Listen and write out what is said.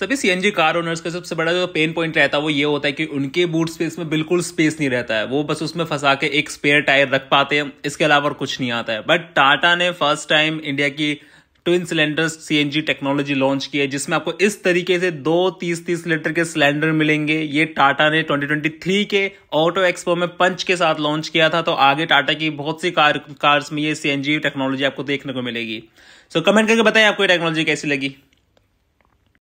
सभी CNG car owners का सबसे बड़ा जो पेन पॉइंट रहता है वो ये होता है कि उनके बूट स्पेस में बिल्कुल स्पेस नहीं रहता है। वो बस उसमें फंसा के एक स्पेयर टायर रख पाते हैं। इसके अलावा कुछ नहीं आता है। बट टाटा ने फ़र्स्ट टाइम इंडिया की twin cylinder CNG technology launch की है जिसमें आपको इस तरीके से दो तीस तीस लीटर के सिलेंडर मिलेंगे। ये टाटा ने 2023 के ऑटो एक्सपो में पंच के साथ लॉन्च किया था। तो आगे टाटा की बहुत सी कार कार्स में ये सीएनजी टेक्नोलॉजी आपको देखने को मिलेगी। सो so, कमेंट करके बताएँ आपको ये टेक्नोलॉजी कैसी लगी।